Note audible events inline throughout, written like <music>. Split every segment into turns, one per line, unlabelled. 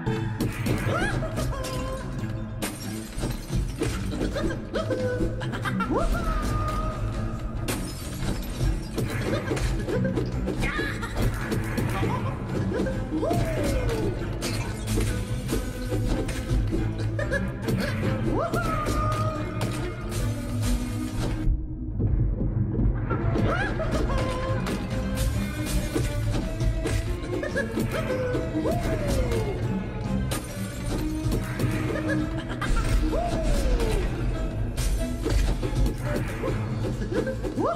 Woo!
Woo!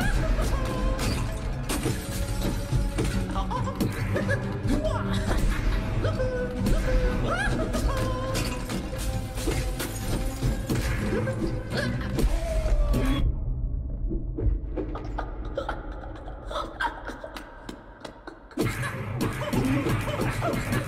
Oh,
oh, oh. <laughs>